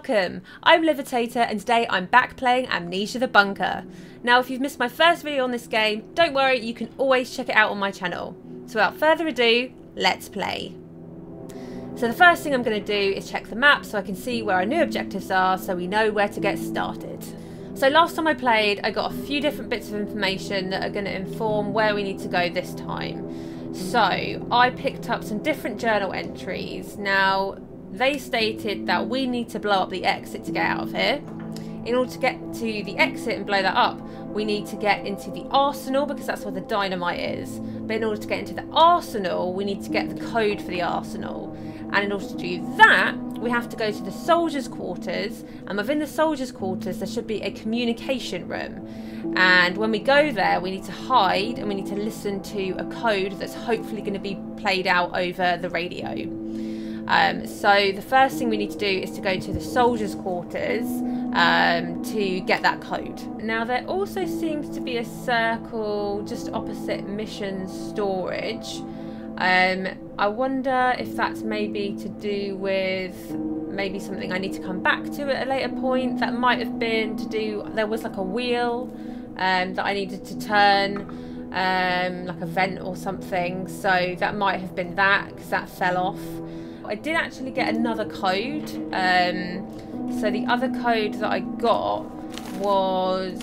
Welcome. I'm Levettator and today I'm back playing Amnesia the Bunker. Now if you've missed my first video on this game, don't worry, you can always check it out on my channel. So without further ado, let's play. So the first thing I'm going to do is check the map so I can see where our new objectives are so we know where to get started. So last time I played, I got a few different bits of information that are going to inform where we need to go this time. So I picked up some different journal entries. Now they stated that we need to blow up the exit to get out of here. In order to get to the exit and blow that up, we need to get into the arsenal because that's where the dynamite is. But in order to get into the arsenal, we need to get the code for the arsenal. And in order to do that, we have to go to the soldiers' quarters. And within the soldiers' quarters, there should be a communication room. And when we go there, we need to hide and we need to listen to a code that's hopefully going to be played out over the radio. Um, so the first thing we need to do is to go to the soldiers' quarters um, to get that code. Now there also seems to be a circle just opposite mission storage. Um, I wonder if that's maybe to do with maybe something I need to come back to at a later point. That might have been to do, there was like a wheel um, that I needed to turn, um, like a vent or something. So that might have been that because that fell off. I did actually get another code. Um, so the other code that I got was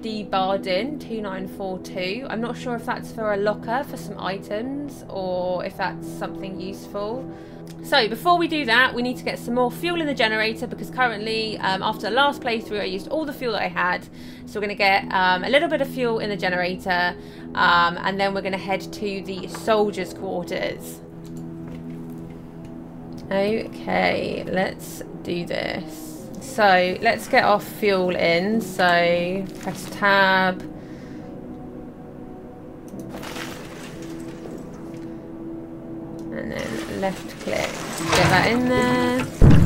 Debardin 2942. I'm not sure if that's for a locker for some items or if that's something useful. So before we do that, we need to get some more fuel in the generator because currently, um, after the last playthrough, I used all the fuel that I had. So we're going to get um, a little bit of fuel in the generator um, and then we're going to head to the soldiers' quarters. Okay, let's do this. So let's get our fuel in. So press tab. And then left click. Get that in there.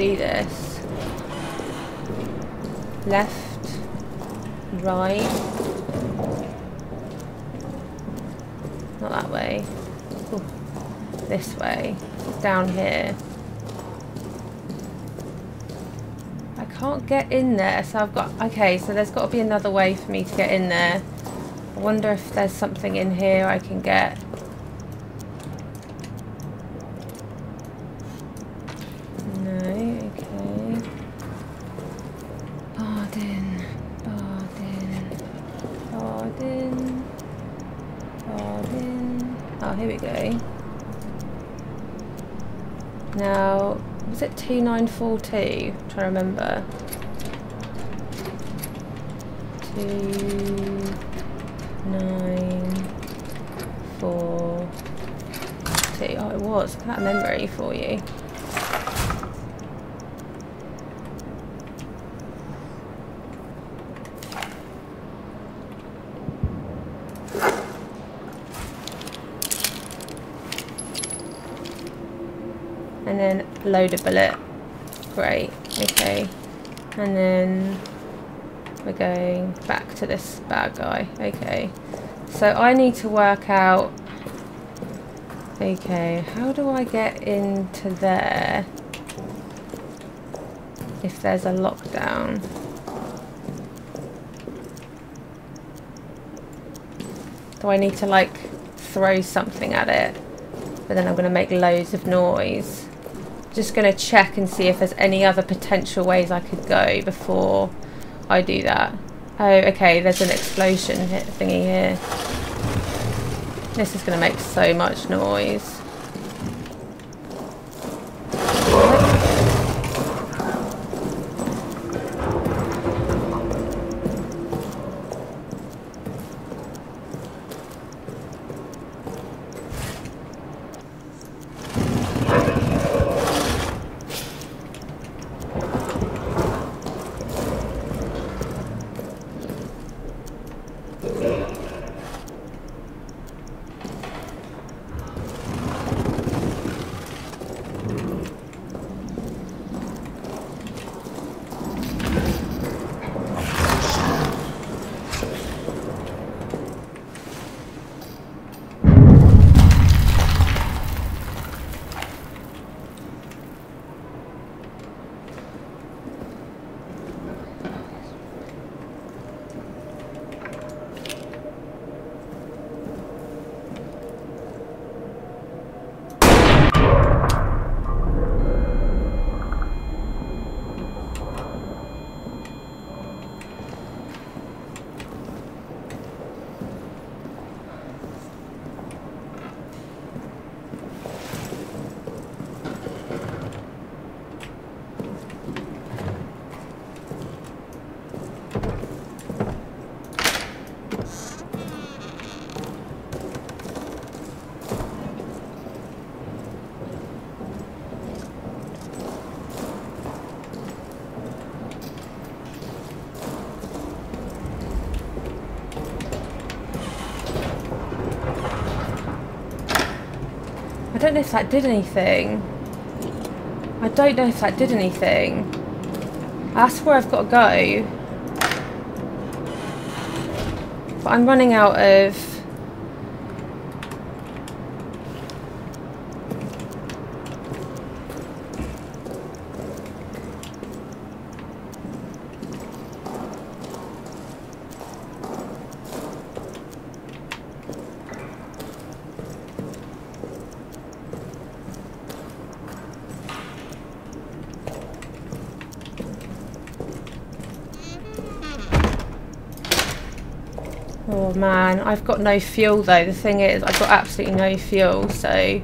Do this. Left, right. Not that way. Ooh. This way. Down here. I can't get in there, so I've got... Okay, so there's got to be another way for me to get in there. I wonder if there's something in here I can get. T942. I'm to remember. Two, nine, four, two. Oh, it was. That memory for you. Load a bullet. Great, okay. And then we're going back to this bad guy. Okay. So I need to work out... Okay, how do I get into there? If there's a lockdown. Do I need to like throw something at it? But then I'm going to make loads of noise. Just going to check and see if there's any other potential ways I could go before I do that. Oh, okay, there's an explosion thingy here. This is going to make so much noise. Don't know if that did anything. I don't know if that did anything. That's where I've got to go. But I'm running out of Oh man, I've got no fuel though. The thing is, I've got absolutely no fuel, so...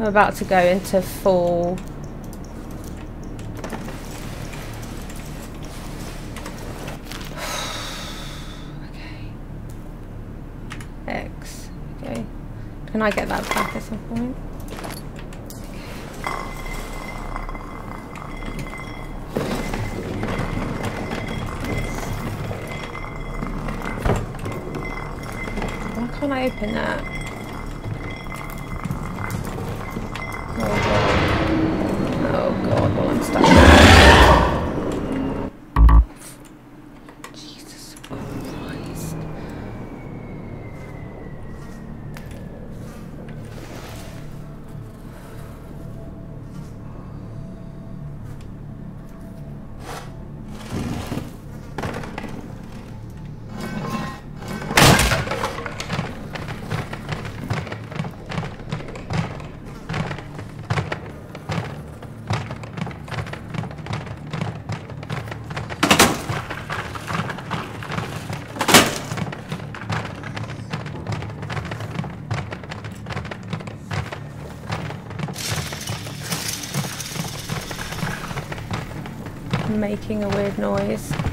I'm about to go into full. X. Okay. Can I get that back at some point? Why can't I open that? まし。Making a weird noise.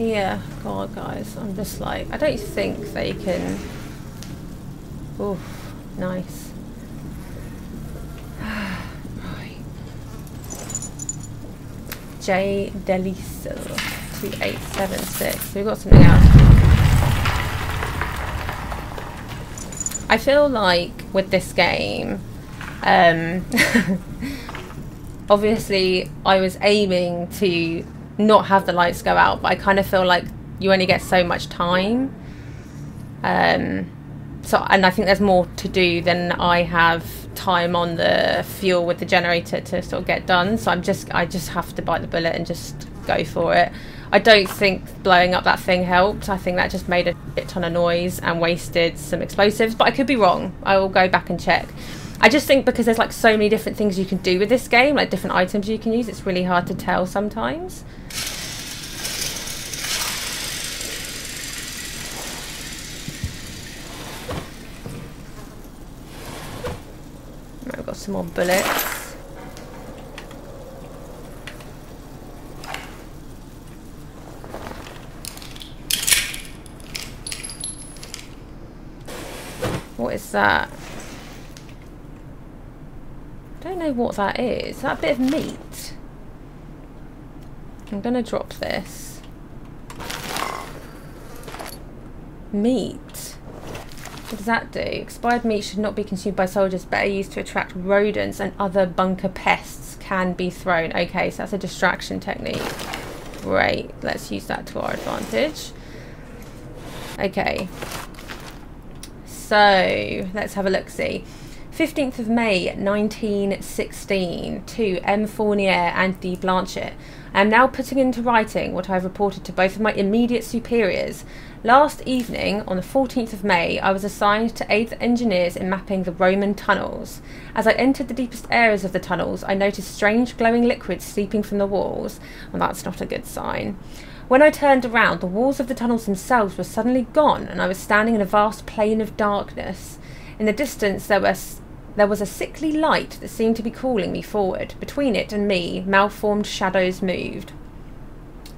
Here? God, guys, I'm just like, I don't think they can... Oof, nice. J Delisle 2876. We've got something else. I feel like with this game, um, obviously I was aiming to not have the lights go out, but I kind of feel like you only get so much time. Um, so, and I think there's more to do than I have time on the fuel with the generator to sort of get done. So I'm just, I just have to bite the bullet and just go for it. I don't think blowing up that thing helped. I think that just made a ton of noise and wasted some explosives, but I could be wrong. I will go back and check. I just think because there's like so many different things you can do with this game, like different items you can use, it's really hard to tell sometimes. I've got some more bullets. What is that? I don't know what that is. Is that a bit of meat? I'm going to drop this. Meat. What does that do? Expired meat should not be consumed by soldiers, better used to attract rodents and other bunker pests can be thrown. Okay, so that's a distraction technique. Great, let's use that to our advantage. Okay. So, let's have a look-see. 15th of May 1916 to M. Fournier and D. Blanchett. I am now putting into writing what I have reported to both of my immediate superiors. Last evening, on the 14th of May, I was assigned to aid the engineers in mapping the Roman tunnels. As I entered the deepest areas of the tunnels, I noticed strange glowing liquids seeping from the walls. Well, that's not a good sign. When I turned around, the walls of the tunnels themselves were suddenly gone, and I was standing in a vast plain of darkness. In the distance, there was there was a sickly light that seemed to be calling me forward. Between it and me, malformed shadows moved.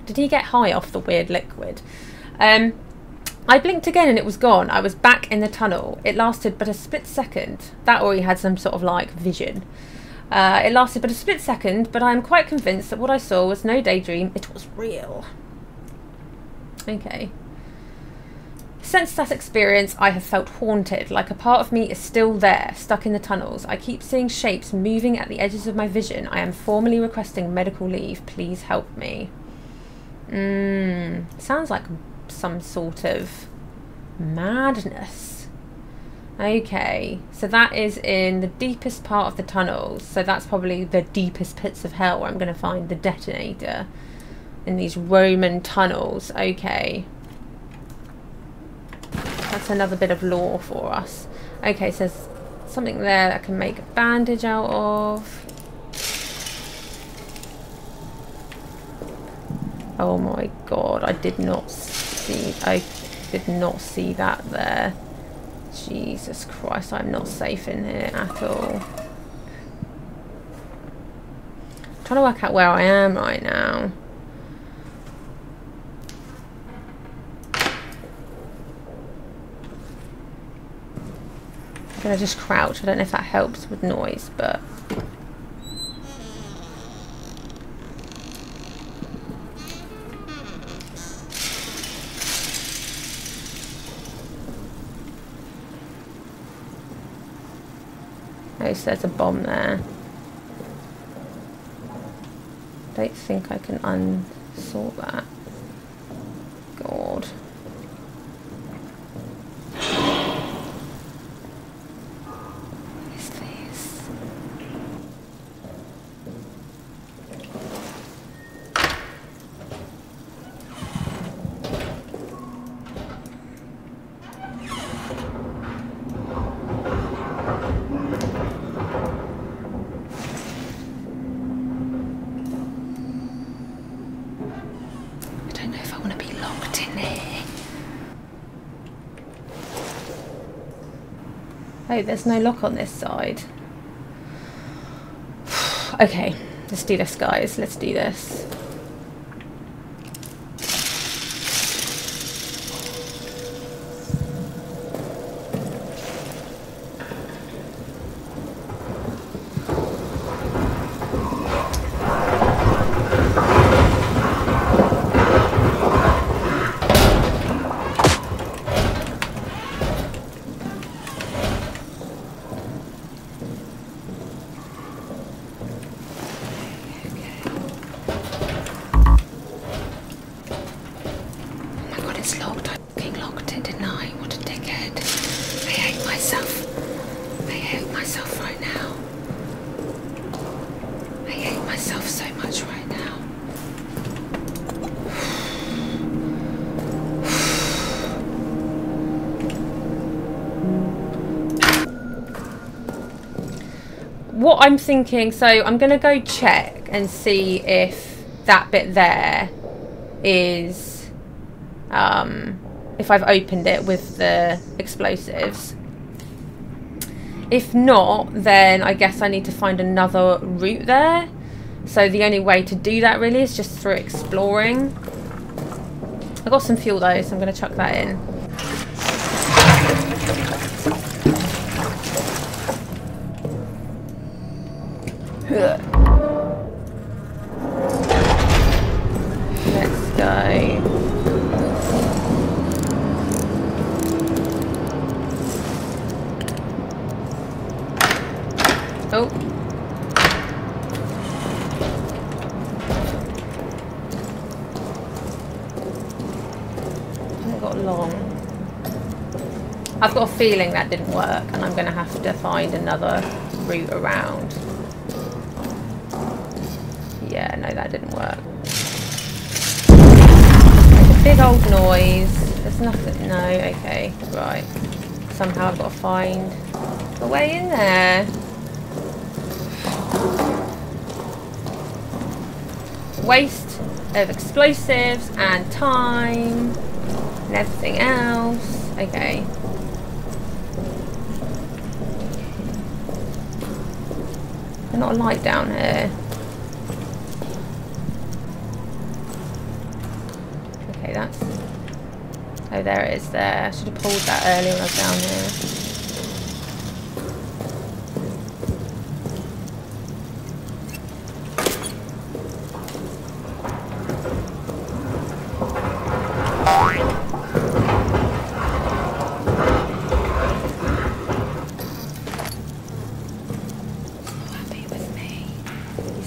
Did he get high off the weird liquid? Um, I blinked again and it was gone. I was back in the tunnel. It lasted but a split second. That or he had some sort of like vision. Uh, it lasted but a split second, but I am quite convinced that what I saw was no daydream, it was real. Okay. Since that experience, I have felt haunted, like a part of me is still there, stuck in the tunnels. I keep seeing shapes moving at the edges of my vision. I am formally requesting medical leave. Please help me. Mmm, sounds like some sort of madness. Okay, so that is in the deepest part of the tunnels. So that's probably the deepest pits of hell where I'm going to find the detonator in these Roman tunnels. Okay. That's another bit of lore for us. Okay, so there's something there that I can make a bandage out of. Oh my god, I did not see, I did not see that there. Jesus Christ, I'm not safe in here at all. I'm trying to work out where I am right now. Gonna just crouch. I don't know if that helps with noise, but... Oh, so there's a bomb there. Don't think I can unsort that. Oh, there's no lock on this side. okay, let's do this, guys. Let's do this. What I'm thinking, so I'm going to go check and see if that bit there is, um, if I've opened it with the explosives. If not, then I guess I need to find another route there. So the only way to do that really is just through exploring. I got some fuel though, so I'm going to chuck that in. Let's die. Oh. I got long. I've got a feeling that didn't work and I'm going to have to find another route around. Big old noise. There's nothing. No, okay, right. Somehow I've got to find a way in there. Waste of explosives and time and everything else. Okay. Not a light down here. Okay, that's... Oh, there it is there. I should have pulled that earlier when I was down here.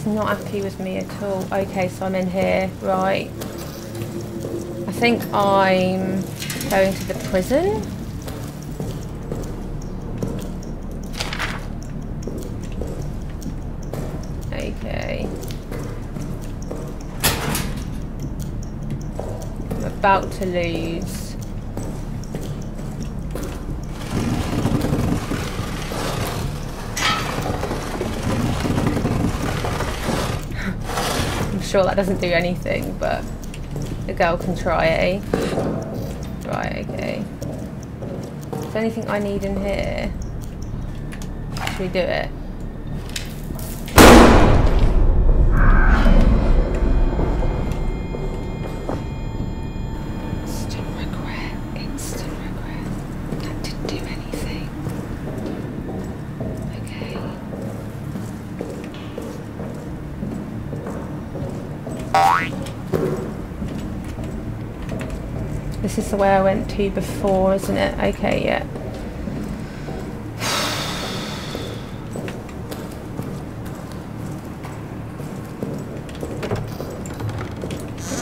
not happy with me at all. Okay, so I'm in here. Right. Think I'm going to the prison. Okay. I'm about to lose. I'm sure that doesn't do anything, but girl can try, eh? Right, okay. Is there anything I need in here? Should we do it? This is the way I went to before, isn't it? Okay, yeah.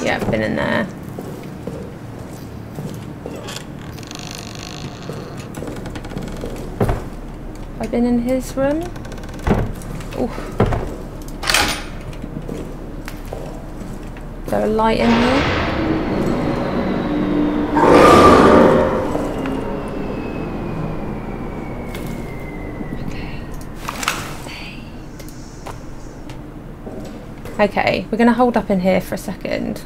Yeah, I've been in there. I've been in his room. Ooh. Is there a light in here? Okay, we're going to hold up in here for a second.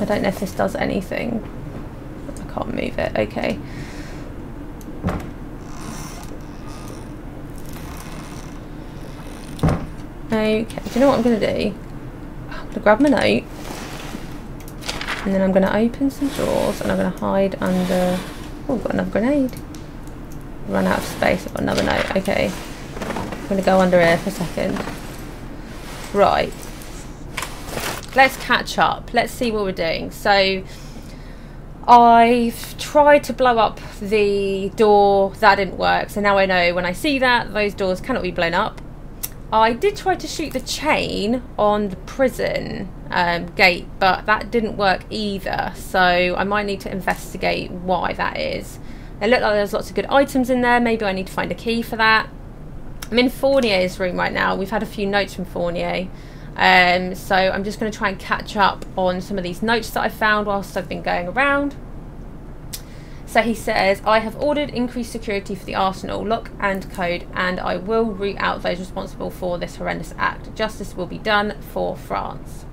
I don't know if this does anything. I can't move it. Okay. Okay, do you know what I'm going to do? I'm going to grab my note and then I'm going to open some drawers and I'm going to hide under... Oh, I've got another grenade. Run out of space, I've got another note. Okay. I'm going to go under here for a second. Right. Let's catch up. Let's see what we're doing. So, I've tried to blow up the door. That didn't work. So now I know when I see that, those doors cannot be blown up. I did try to shoot the chain on the prison um, gate, but that didn't work either. So I might need to investigate why that is. It looked like there's lots of good items in there. Maybe I need to find a key for that. I'm in Fournier's room right now. We've had a few notes from Fournier. Um, so I'm just going to try and catch up on some of these notes that I found whilst I've been going around. So he says, I have ordered increased security for the arsenal, lock and code, and I will root out those responsible for this horrendous act. Justice will be done for France.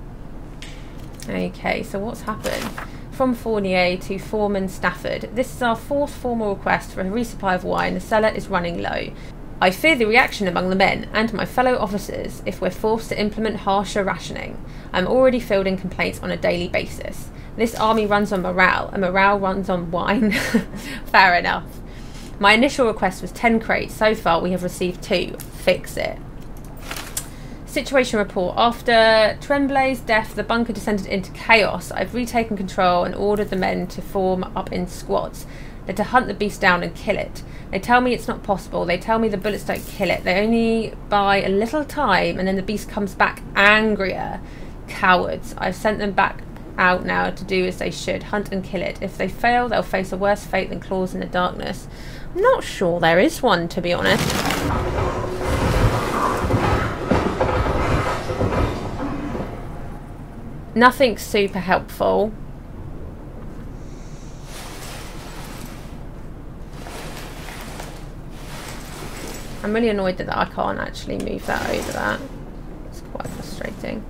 Okay, so what's happened? From Fournier to Foreman Stafford. This is our fourth formal request for a resupply of wine. The cellar is running low. I fear the reaction among the men and my fellow officers if we're forced to implement harsher rationing. I'm already fielding complaints on a daily basis. This army runs on morale, and morale runs on wine. Fair enough. My initial request was 10 crates. So far, we have received two. Fix it. Situation report. After Tremblay's death, the bunker descended into chaos. I've retaken control and ordered the men to form up in squads. They're to hunt the beast down and kill it. They tell me it's not possible. They tell me the bullets don't kill it. They only buy a little time and then the beast comes back angrier. Cowards. I've sent them back out now to do as they should hunt and kill it. If they fail, they'll face a worse fate than claws in the darkness. I'm not sure there is one, to be honest. Nothing super helpful. I'm really annoyed that I can't actually move that over that. It's quite frustrating.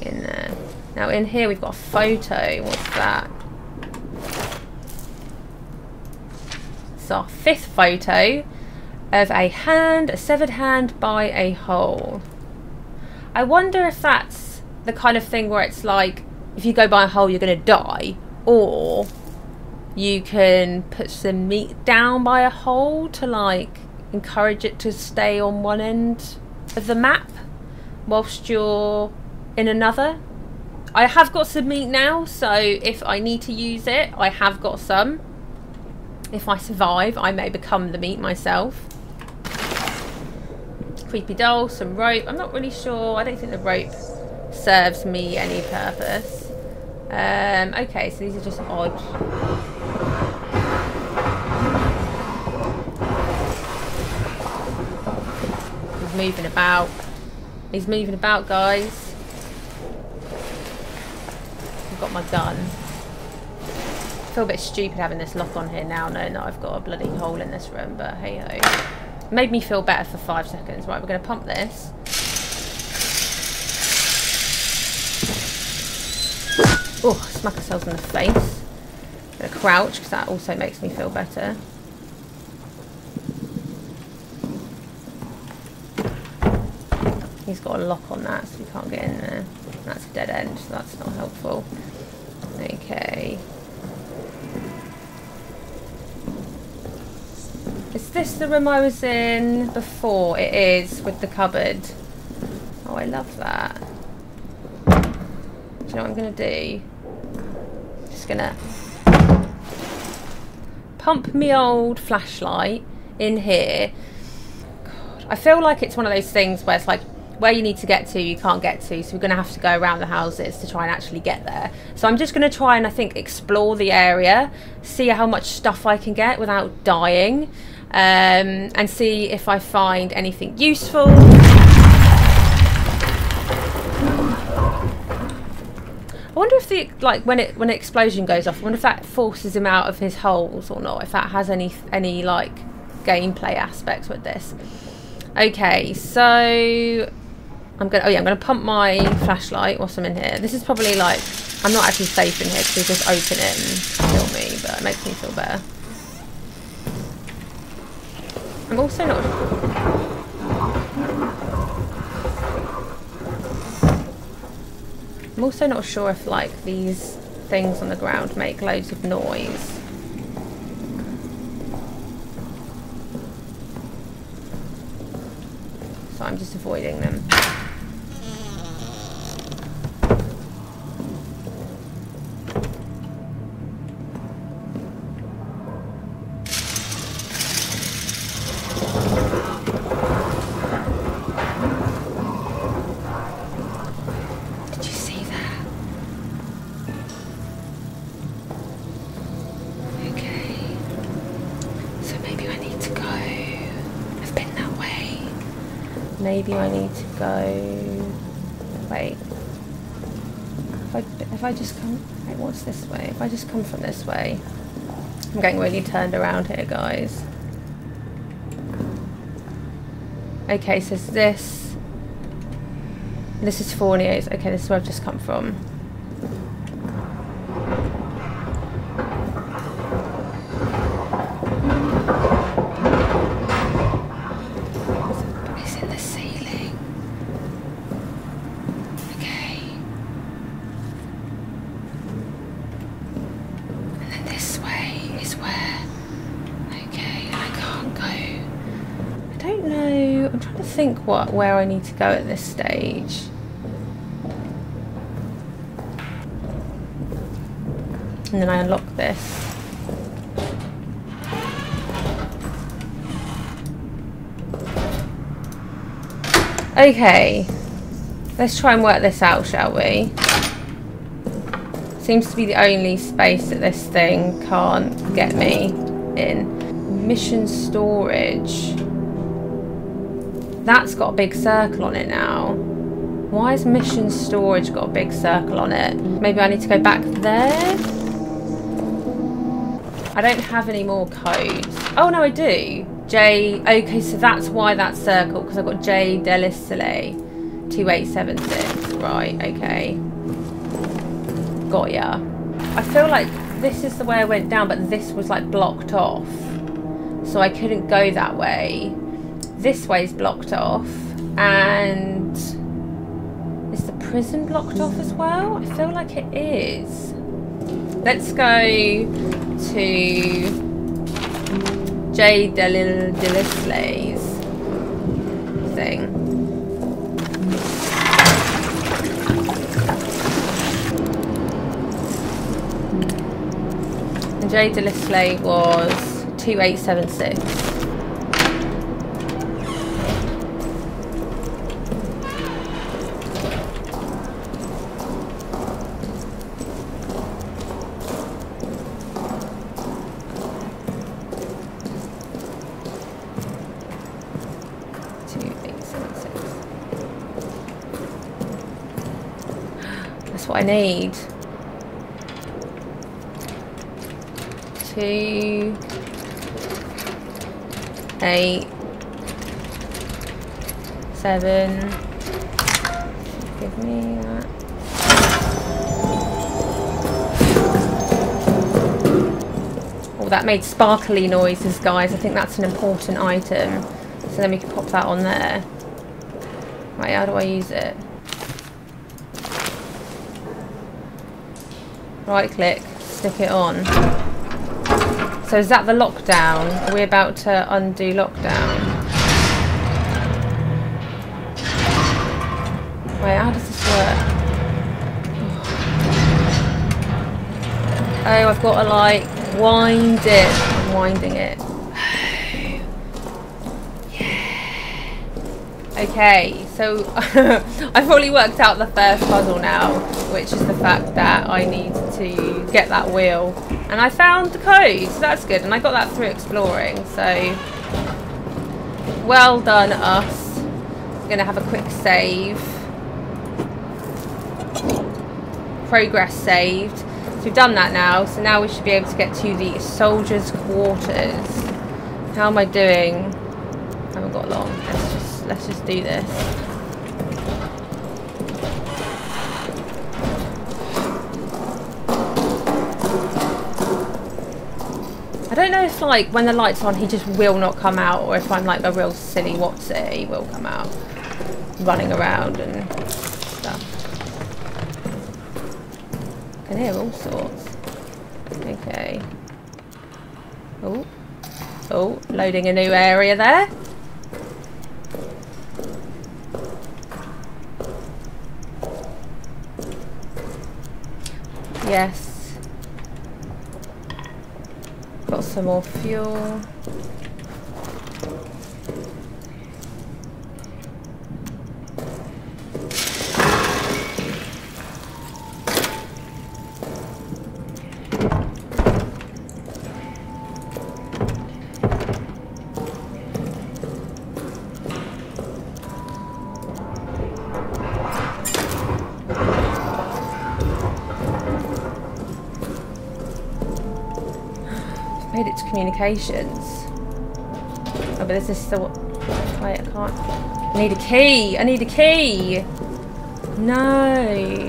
In there. Now in here we've got a photo. What's that? It's our fifth photo of a hand, a severed hand by a hole. I wonder if that's the kind of thing where it's like, if you go by a hole, you're going to die, or you can put some meat down by a hole to like encourage it to stay on one end of the map whilst you're in another. I have got some meat now, so if I need to use it, I have got some. If I survive, I may become the meat myself creepy doll, some rope. I'm not really sure. I don't think the rope serves me any purpose. Um, okay, so these are just odd. He's moving about. He's moving about, guys. Got my gun. I feel a bit stupid having this lock on here now, knowing that I've got a bloody hole in this room, but hey ho. Made me feel better for five seconds. Right, we're going to pump this. Oh, smack ourselves in the face. Gonna crouch because that also makes me feel better. He's got a lock on that, so he can't get in there. That's a dead end, so that's not helpful. Okay. Is this the room I was in before? It is, with the cupboard. Oh, I love that. Do you know what I'm going to do? Just going to pump me old flashlight in here. God, I feel like it's one of those things where it's like, where you need to get to, you can't get to. So we're going to have to go around the houses to try and actually get there. So I'm just going to try and, I think, explore the area, see how much stuff I can get without dying um, and see if I find anything useful. I wonder if the like when it when an explosion goes off, I wonder if that forces him out of his holes or not. If that has any any like gameplay aspects with this. Okay, so I'm gonna oh yeah I'm gonna pump my flashlight whilst I'm in here. This is probably like I'm not actually safe in here because just open it and kill me, but it makes me feel better. I'm also not... I'm also not sure if like these things on the ground make loads of noise. So I'm just avoiding them. Maybe I need to go... Wait. If I, if I just come... Wait, what's this way? If I just come from this way... I'm getting really turned around here, guys. Okay, so this... This is Fournier's. Okay, this is where I've just come from. What where I need to go at this stage. And then I unlock this. Okay, let's try and work this out, shall we? Seems to be the only space that this thing can't get me in. Mission storage. That's got a big circle on it now. Why has mission storage got a big circle on it? Maybe I need to go back there? I don't have any more codes. Oh no, I do. J. Okay, so that's why that circle because I've got J Delisle 2876. Right, okay. Got ya. I feel like this is the way I went down, but this was like blocked off. So I couldn't go that way. This way is blocked off. And is the prison blocked off as well? I feel like it is. Let's go to J. Delisle thing. And J. Delisle was 2876. I need. Two, eight, seven. Give me that. Oh, that made sparkly noises, guys. I think that's an important item. So then we can pop that on there. Right, how do I use it? Right click, stick it on. So is that the lockdown? Are we about to undo lockdown? Wait, how does this work? Oh, I've got to like wind it. I'm winding it. Okay, so I've probably worked out the first puzzle now, which is the fact that I need to get that wheel. And I found the code, so that's good. And I got that through exploring, so well done us. I'm going to have a quick save. Progress saved. So we've done that now, so now we should be able to get to the soldiers' quarters. How am I doing? I haven't got long. Let's just let's just do this. I don't know if like when the light's on he just will not come out or if I'm like a real silly what's it he will come out running around and stuff. I can hear all sorts. Okay. Oh. Oh, loading a new area there. Yes. Got some more fuel. Communications. Oh, but this is still... Wait, I can't... I need a key! I need a key! No!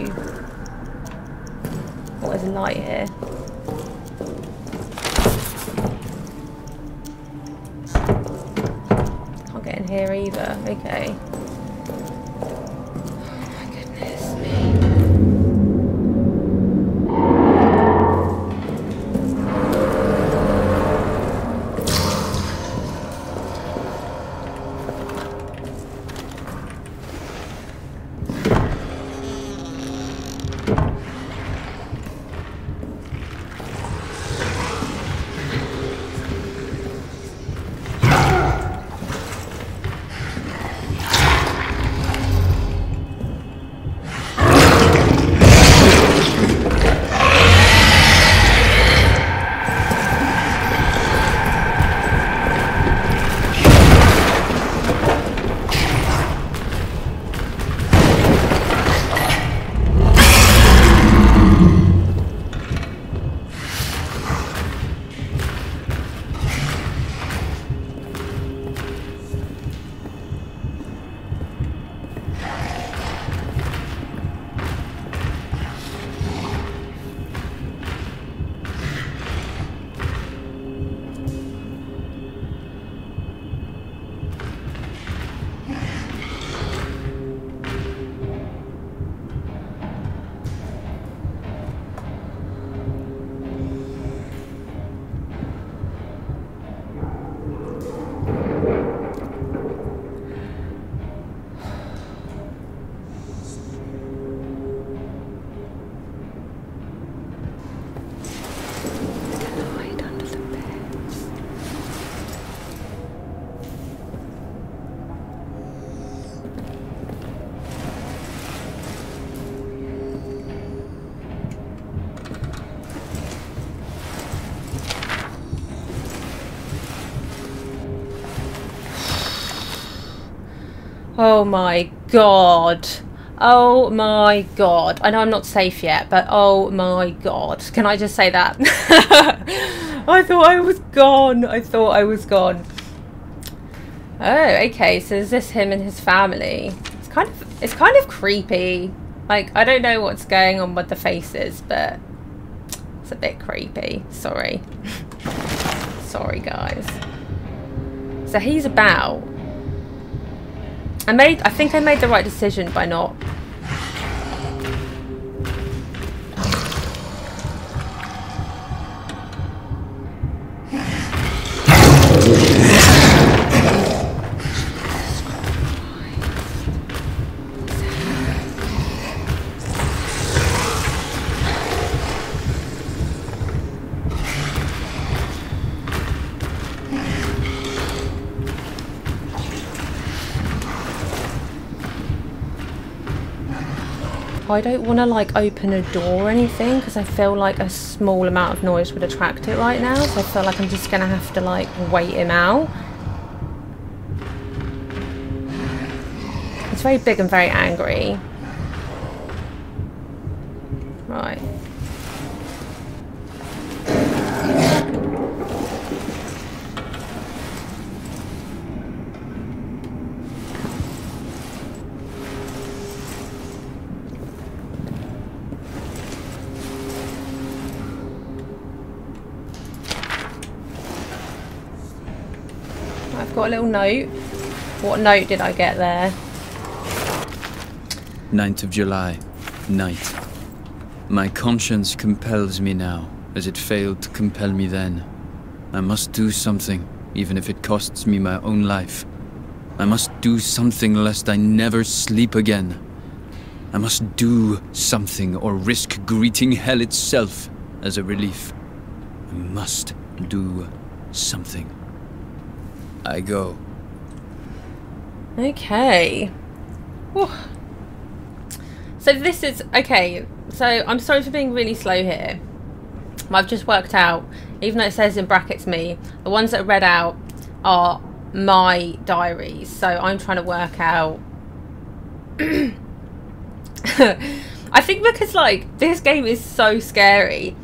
Oh my god. Oh my god. I know I'm not safe yet, but oh my god. Can I just say that? I thought I was gone. I thought I was gone. Oh, okay. So is this him and his family? It's kind of it's kind of creepy. Like I don't know what's going on with the faces, but it's a bit creepy. Sorry. Sorry, guys. So he's about I made I think I made the right decision by not I don't want to like open a door or anything because I feel like a small amount of noise would attract it right now. So I feel like I'm just going to have to like wait him out. It's very big and very angry. Right. Got a little note. What note did I get there? 9th of July, night. My conscience compels me now, as it failed to compel me then. I must do something, even if it costs me my own life. I must do something lest I never sleep again. I must do something or risk greeting hell itself as a relief. I must do something. I go. Okay. Whew. So this is okay. So I'm sorry for being really slow here. I've just worked out, even though it says in brackets me, the ones that are read out are my diaries. So I'm trying to work out. I think because like this game is so scary,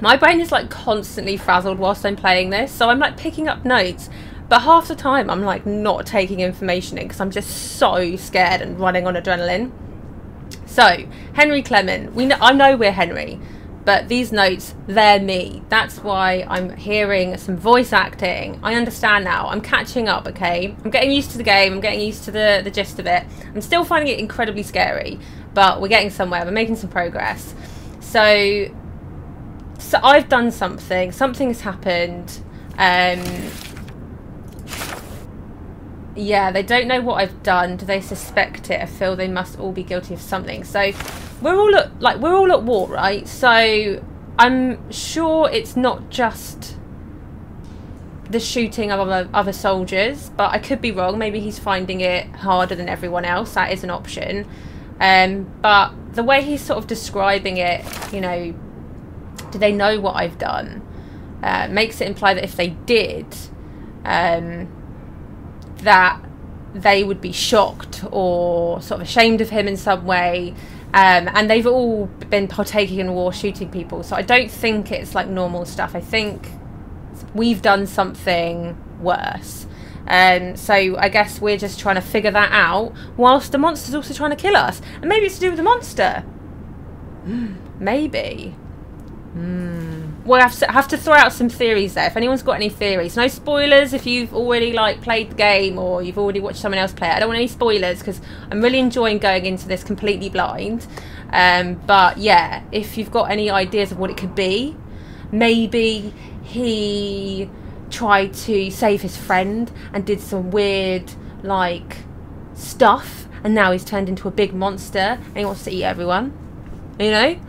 my brain is like constantly frazzled whilst I'm playing this. So I'm like picking up notes but half the time, I'm like not taking information in because I'm just so scared and running on adrenaline. So, Henry Clement, we know, I know we're Henry, but these notes, they're me. That's why I'm hearing some voice acting. I understand now. I'm catching up, okay? I'm getting used to the game. I'm getting used to the, the gist of it. I'm still finding it incredibly scary, but we're getting somewhere. We're making some progress. So, so I've done something. Something has happened. Um, yeah, they don't know what I've done. Do they suspect it? I feel they must all be guilty of something. So we're all at like we're all at war, right? So I'm sure it's not just the shooting of other, other soldiers, but I could be wrong. Maybe he's finding it harder than everyone else. That is an option. Um, but the way he's sort of describing it, you know, do they know what I've done? Uh, makes it imply that if they did, um, that they would be shocked or sort of ashamed of him in some way. Um, and they've all been partaking in war, shooting people. So I don't think it's like normal stuff. I think we've done something worse. Um, so I guess we're just trying to figure that out, whilst the monster's also trying to kill us. And maybe it's to do with the monster. maybe. Hmm we'll have to, have to throw out some theories there. If anyone's got any theories, no spoilers. If you've already like played the game or you've already watched someone else play it, I don't want any spoilers because I'm really enjoying going into this completely blind. Um, but yeah, if you've got any ideas of what it could be, maybe he tried to save his friend and did some weird like stuff, and now he's turned into a big monster and he wants to eat everyone. You know,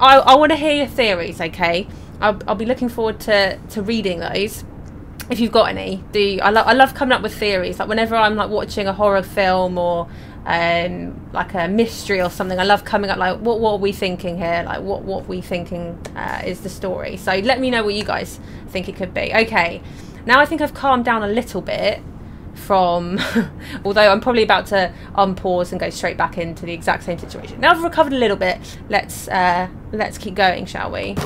I, I want to hear your theories, okay? I'll, I'll be looking forward to, to reading those. If you've got any do I, lo- I love coming up with theories. Like whenever i'm like watching a horror film or um, like a mystery or something i love coming up like what, what are we thinking here? Like what what are we thinking uh, is the story? So let me know what you guys think it could be. Okay. Now i think i've calmed down a little bit from, although I'm probably about to unpause and go straight back into the exact same situation. Now I've recovered a little bit, let's, uh, let's keep going, shall we?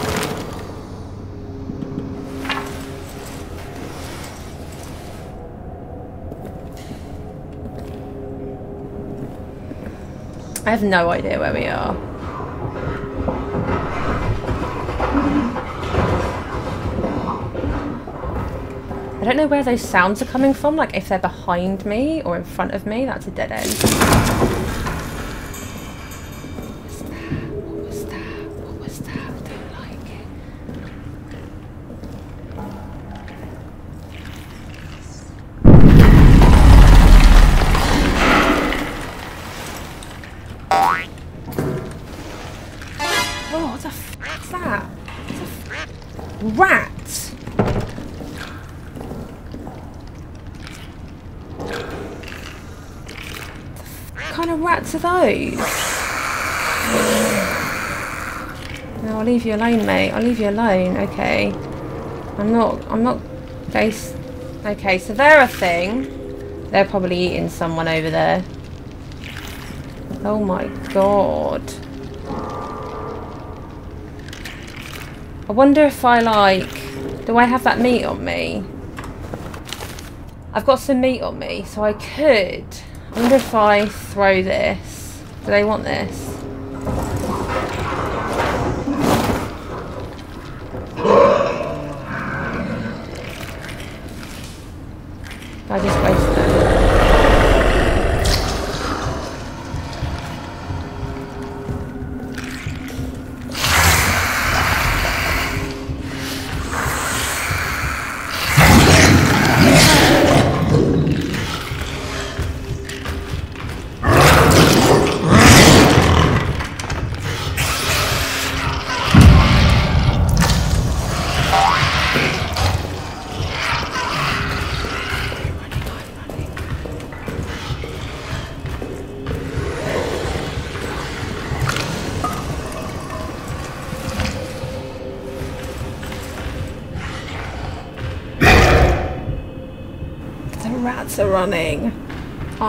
I have no idea where we are. I don't know where those sounds are coming from, like if they're behind me or in front of me, that's a dead end. You alone, mate. I'll leave you alone. Okay. I'm not. I'm not. Okay, so they're a thing. They're probably eating someone over there. Oh my god. I wonder if I like. Do I have that meat on me? I've got some meat on me, so I could. I wonder if I throw this. Do they want this?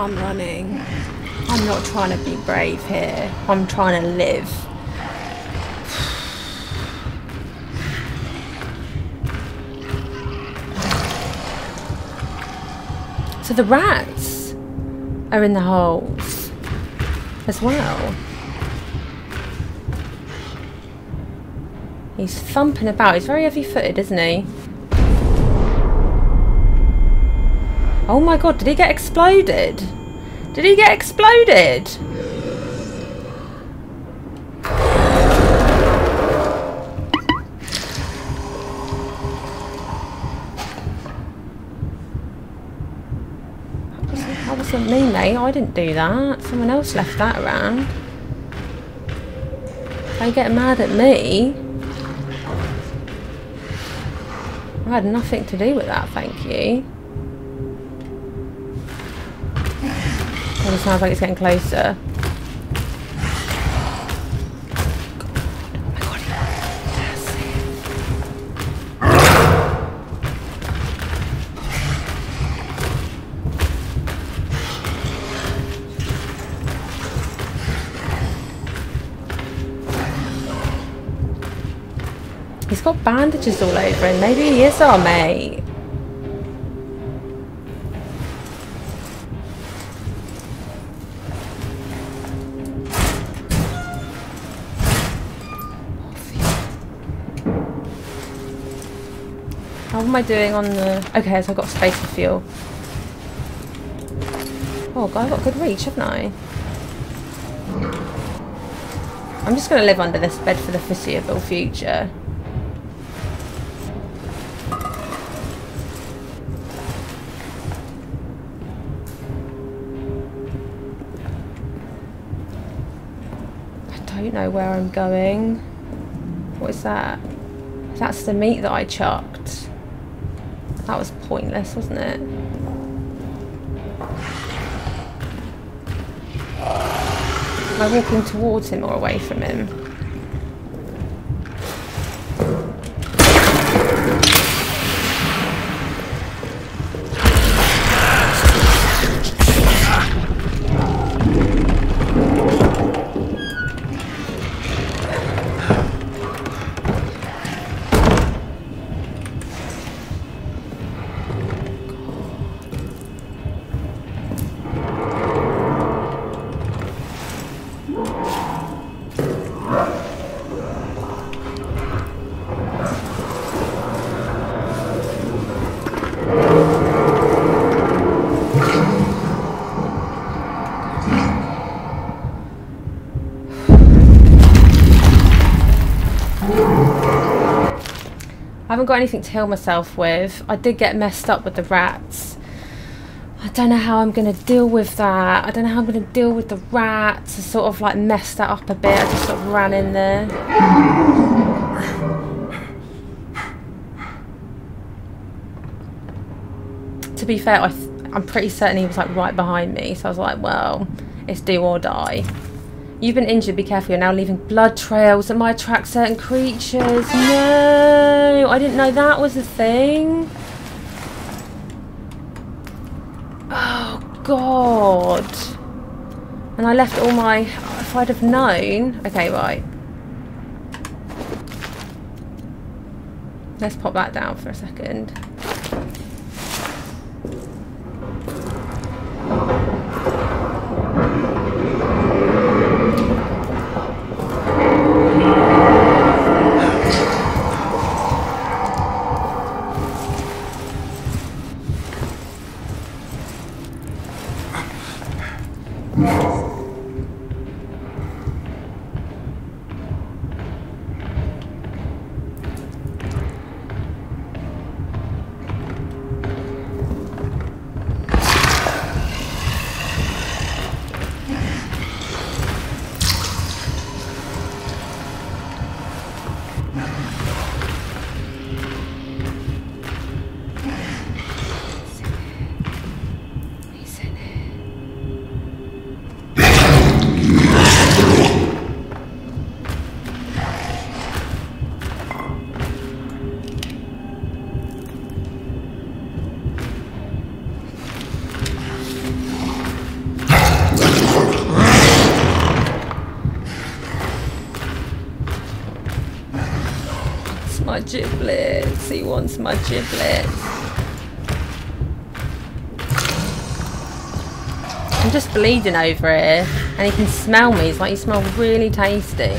I'm running. I'm not trying to be brave here. I'm trying to live. So the rats are in the holes as well. He's thumping about. He's very heavy footed, isn't he? Oh my god, did he get exploded? Did he get exploded? That wasn't, me, mate. I didn't do that. Someone else left that around. They get mad at me. I had nothing to do with that, thank you. It sounds like it's getting closer. He's got bandages all over him. Maybe he is our mate. Am I doing on the... Okay, so I've got space for fuel. Oh god, I've got good reach, haven't I? I'm just going to live under this bed for the foreseeable future. I don't know where I'm going. What is that? That's the meat that I chucked. That was pointless, wasn't it? Am I walking towards him or away from him? Haven't got anything to heal myself with. I did get messed up with the rats. I don't know how I'm going to deal with that. I don't know how I'm going to deal with the rats. I sort of like messed that up a bit. I just sort of ran in there. to be fair, I I'm pretty certain he was like right behind me. So I was like, well, it's do or die. You've been injured, be careful, you're now leaving blood trails that might attract certain creatures. No, I didn't know that was a thing. Oh, God. And I left all my... If I'd have known... Okay, right. Let's pop that down for a second. Giblets. He wants my giblets. I'm just bleeding over here and he can smell me. He's like you smell really tasty.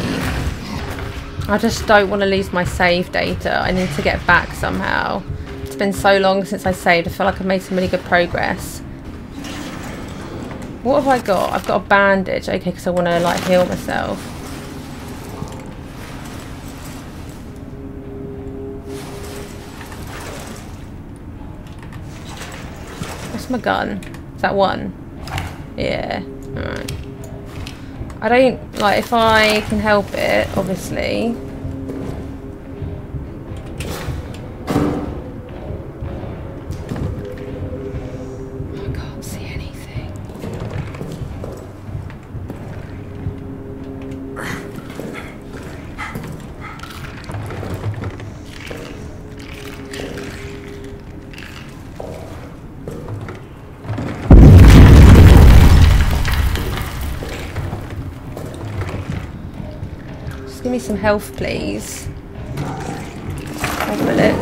I just don't want to lose my save data. I need to get back somehow. It's been so long since I saved. I feel like I've made some really good progress. What have I got? I've got a bandage. Okay, because I want to like heal myself. My gun? Is that one? Yeah. Alright. I don't, like, if I can help it, obviously. Some health, please. More bullets. More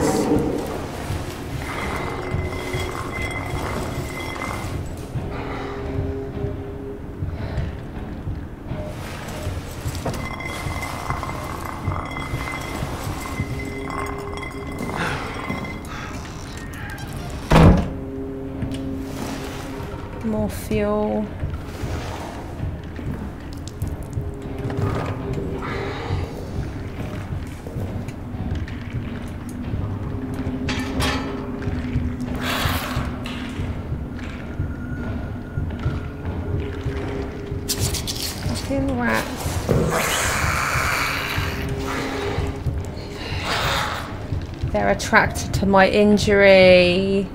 They're attracted to my injury.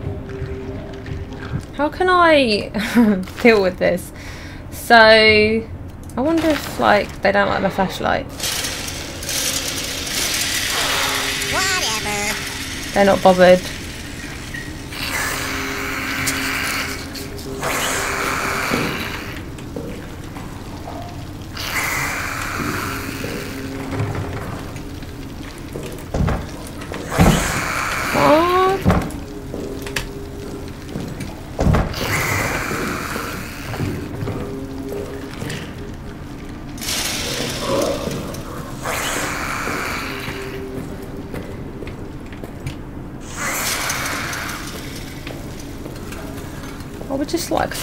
How can I deal with this? So, I wonder if, like, they don't like my flashlight. Whatever. They're not bothered.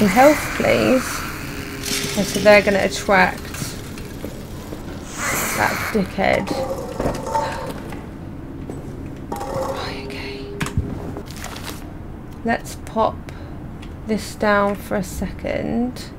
some health, please. And so they're going to attract that dickhead. Right, okay. Let's pop this down for a second.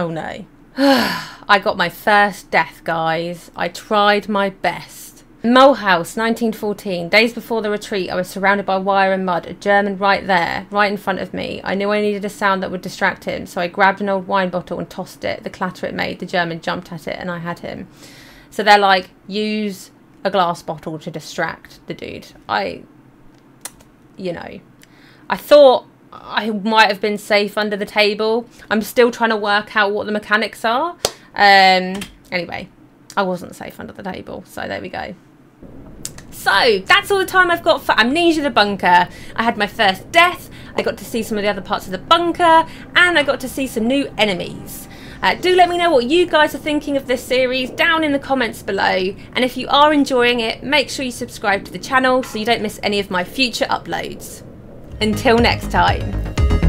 Oh no. I got my first death, guys. I tried my best. Mole House, 1914. Days before the retreat, I was surrounded by wire and mud. A German right there, right in front of me. I knew I needed a sound that would distract him, so I grabbed an old wine bottle and tossed it. The clatter it made, the German jumped at it, and I had him. So they're like, use a glass bottle to distract the dude. I, you know, I thought I might have been safe under the table. I'm still trying to work out what the mechanics are. Um, anyway, I wasn't safe under the table, so there we go. So, that's all the time I've got for Amnesia the Bunker. I had my first death, I got to see some of the other parts of the bunker, and I got to see some new enemies. Uh, do let me know what you guys are thinking of this series down in the comments below. And if you are enjoying it, make sure you subscribe to the channel so you don't miss any of my future uploads. Until next time.